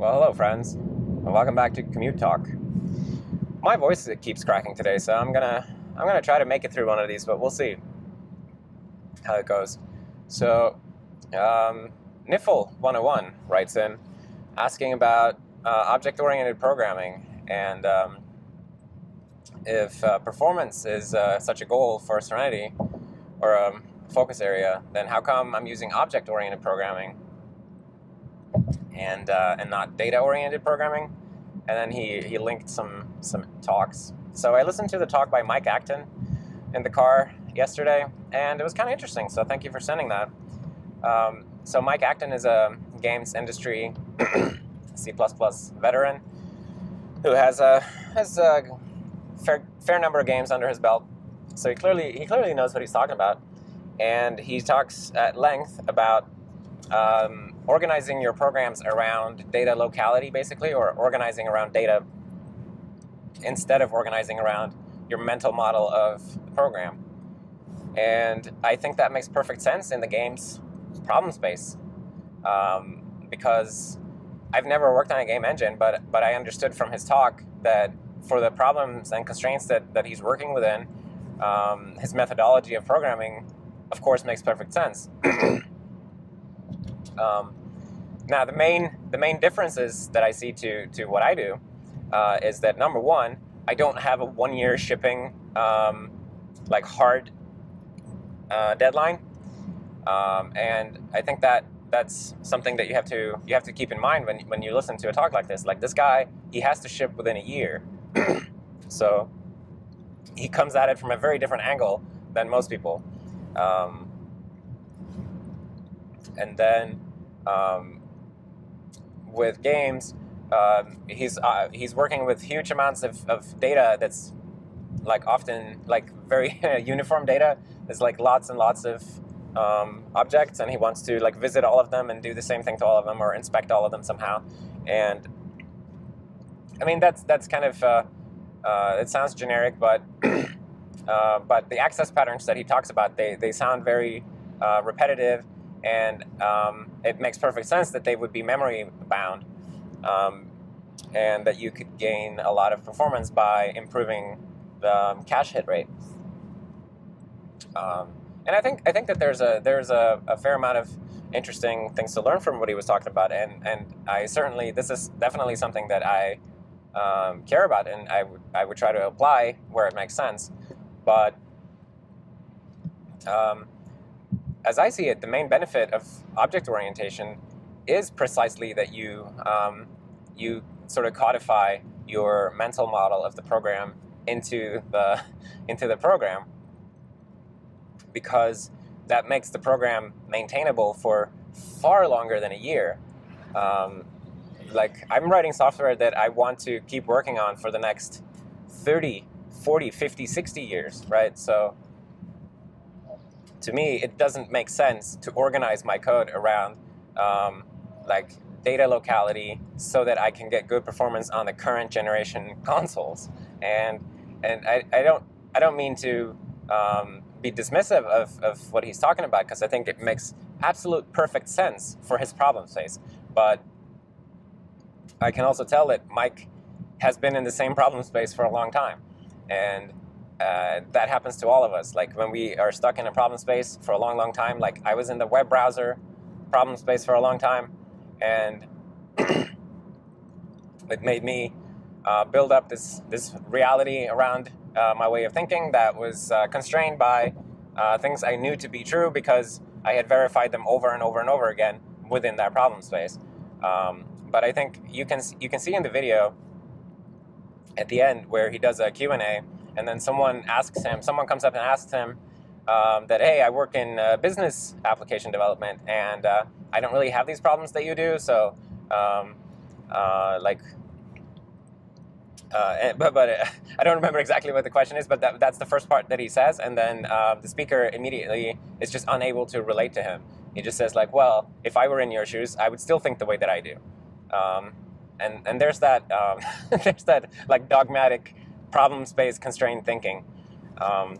Well, hello, friends, and welcome back to Commute Talk. My voice keeps cracking today, so I'm gonna I'm gonna try to make it through one of these, but we'll see how it goes. So, um, Kniffel 101 writes in asking about uh, object-oriented programming and um, if uh, performance is uh, such a goal for Serenity or a focus area, then how come I'm using object-oriented programming and uh, and not data-oriented programming? And then he, he linked some some talks. So I listened to the talk by Mike Acton in the car yesterday, and it was kind of interesting. So thank you for sending that. Um, so Mike Acton is a games industry C++ veteran who has a has a fair fair number of games under his belt. So he clearly he clearly knows what he's talking about, and he talks at length about um, organizing your programs around data locality, basically, or organizing around data instead of organizing around your mental model of the program. And I think that makes perfect sense in the game's problem space um, because I've never worked on a game engine, but but I understood from his talk that for the problems and constraints that, that he's working within, um, his methodology of programming, of course, makes perfect sense. um, now, the main the main differences that I see to to what I do uh, is that number one, I don't have a one year shipping um, like hard uh, deadline, um, and I think that that's something that you have to you have to keep in mind when when you listen to a talk like this. Like this guy, he has to ship within a year, so he comes at it from a very different angle than most people. Um, and then um, with games, um, he's uh, he's working with huge amounts of, of data that's like often like very uniform data. There's like lots and lots of um, objects, and he wants to like visit all of them and do the same thing to all of them or inspect all of them somehow. And I mean that's that's kind of uh, uh, it sounds generic, but uh, but the access patterns that he talks about they they sound very uh, repetitive, and um, it makes perfect sense that they would be memory bound. Um, and that you could gain a lot of performance by improving the cache hit rate. Um, and I think I think that there's a there's a, a, fair amount of interesting things to learn from what he was talking about, and and I certainly this is definitely something that I um, care about, and I would I would try to apply where it makes sense, but. Um, as I see it, the main benefit of object orientation is precisely that you um, you sort of codify your mental model of the program into the into the program because that makes the program maintainable for far longer than a year. Um, like I'm writing software that I want to keep working on for the next 30, 40, 50, 60 years, right? So to me, it doesn't make sense to organize my code around um, like data locality so that I can get good performance on the current generation consoles. And and I, I don't I don't mean to um, be dismissive of, of what he's talking about because I think it makes absolute perfect sense for his problem space. But I can also tell that Mike has been in the same problem space for a long time. And uh, that happens to all of us. Like when we are stuck in a problem space for a long, long time, like I was in the web browser problem space for a long time, and it made me uh, build up this this reality around uh, my way of thinking that was uh, constrained by uh, things I knew to be true because I had verified them over and over and over again within that problem space. Um, but I think you can you can see in the video at the end where he does a Q&A and then someone asks him, someone comes up and asks him um, that, hey, I work in uh, business application development and uh, I don't really have these problems that you do. So, um, uh, like, uh, but, but uh, I don't remember exactly what the question is, but that, that's the first part that he says. And then uh, the speaker immediately is just unable to relate to him. He just says, like, well, if I were in your shoes, I would still think the way that I do. Um, and, and there's that, um, there's that like dogmatic problem space constrained thinking. Um,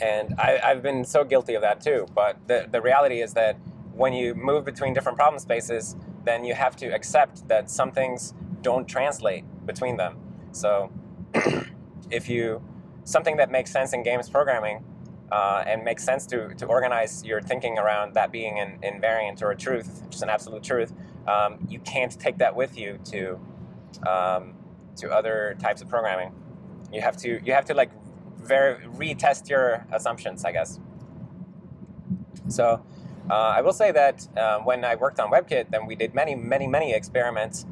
and I, have been so guilty of that too. But the, the reality is that when you move between different problem spaces, then you have to accept that some things don't translate between them. So if you something that makes sense in games programming uh, and makes sense to, to organize your thinking around that being an invariant or a truth, just an absolute truth, um, you can't take that with you to um, to other types of programming. You have to you have to like very retest your assumptions, I guess. So uh, I will say that uh, when I worked on WebKit, then we did many, many, many experiments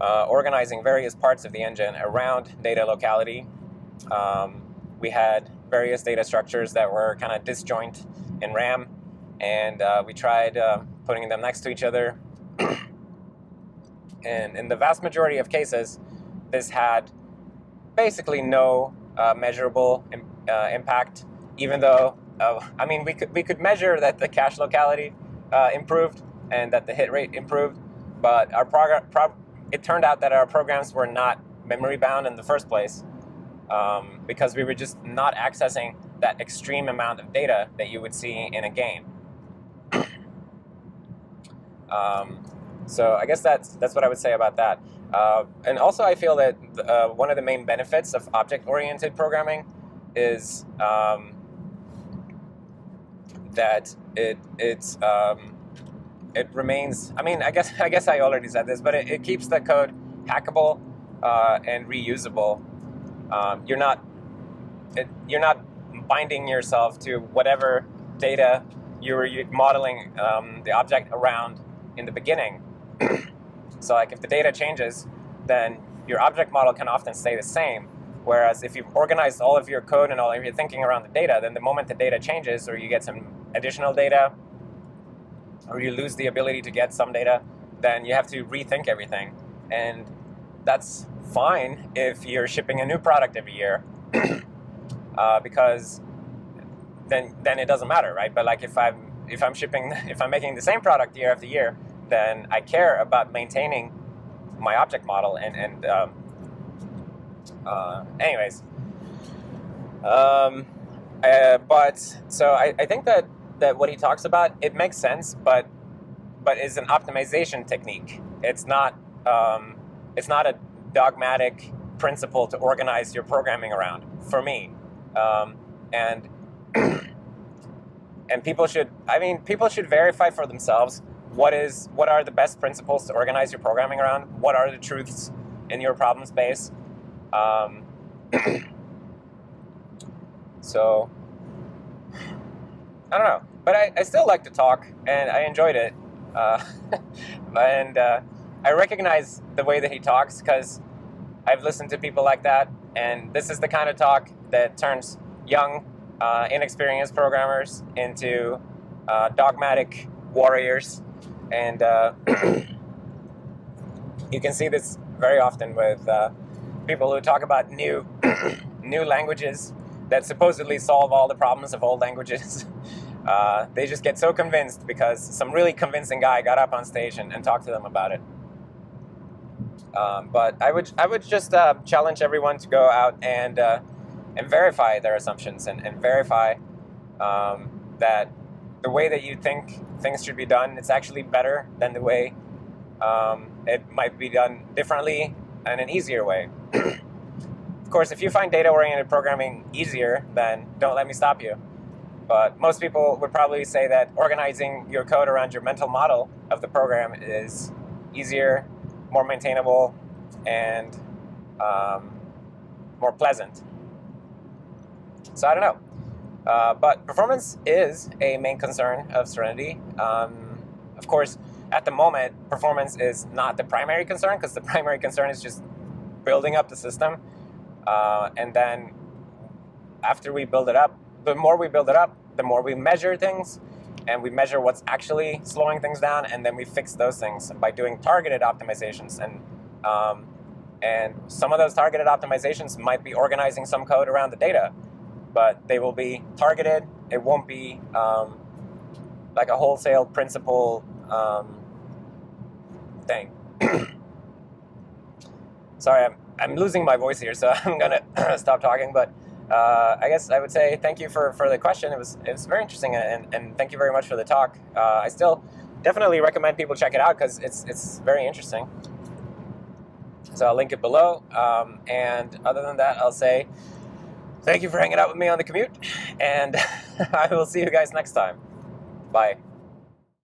uh, organizing various parts of the engine around data locality. Um, we had various data structures that were kind of disjoint in RAM, and uh, we tried uh, putting them next to each other. and in the vast majority of cases, this had basically no uh, measurable Im- uh, impact, even though uh, I mean we could we could measure that the cache locality uh, improved and that the hit rate improved, but our prog- pro- it turned out that our programs were not memory bound in the first place um, because we were just not accessing that extreme amount of data that you would see in a game. um, so I guess that's that's what I would say about that. Uh, and also, I feel that uh, one of the main benefits of object-oriented programming is um, that it it's um, it remains. I mean, I guess I guess I already said this, but it, it keeps the code hackable uh, and reusable. Um, you're not it, you're not binding yourself to whatever data you were modeling um, the object around in the beginning. so, like if the data changes, then your object model can often stay the same. Whereas if you've organized all of your code and all of your thinking around the data, then the moment the data changes or you get some additional data or you lose the ability to get some data, then you have to rethink everything. And that's fine if you're shipping a new product every year uh, because then then it doesn't matter, right? But like if I'm if I'm shipping if I'm making the same product year after year, then I care about maintaining my object model and and um, uh, anyways. Um, uh, but so I, I think that that what he talks about it makes sense, but but is an optimization technique. It's not um, it's not a dogmatic principle to organize your programming around for me, um, and and people should I mean people should verify for themselves what is what are the best principles to organize your programming around. What are the truths in your problem space? Um, so I don't know, but I, I still like to talk, and I enjoyed it. Uh, and uh, I recognize the way that he talks because I've listened to people like that, and this is the kind of talk that turns young, uh, inexperienced programmers into uh, dogmatic warriors. And uh, you can see this very often with uh, people who talk about new, new languages that supposedly solve all the problems of old languages. Uh, they just get so convinced because some really convincing guy got up on stage and, and talked to them about it. Um, but I would I would just uh, challenge everyone to go out and uh, and verify their assumptions and, and verify um, that the way that you think things should be done it's actually better than the way um, it might be done differently and an easier way. of course, if you find data oriented programming easier, then don't let me stop you. But most people would probably say that organizing your code around your mental model of the program is easier, more maintainable, and um, more pleasant. So I don't know. Uh, but performance is a main concern of Serenity. Um, of course, at the moment, performance is not the primary concern because the primary concern is just building up the system. Uh, and then after we build it up, the more we build it up, the more we measure things and we measure what's actually slowing things down and then we fix those things by doing targeted optimizations and um, and some of those targeted optimizations might be organizing some code around the data but they will be targeted it won't be um, like a wholesale principle um, thing sorry I'm, I'm losing my voice here so i'm gonna stop talking but uh, I guess I would say thank you for, for the question. It was it was very interesting, and, and thank you very much for the talk. Uh, I still definitely recommend people check it out because it's it's very interesting. So I'll link it below. Um, and other than that, I'll say thank you for hanging out with me on the commute, and I will see you guys next time. Bye.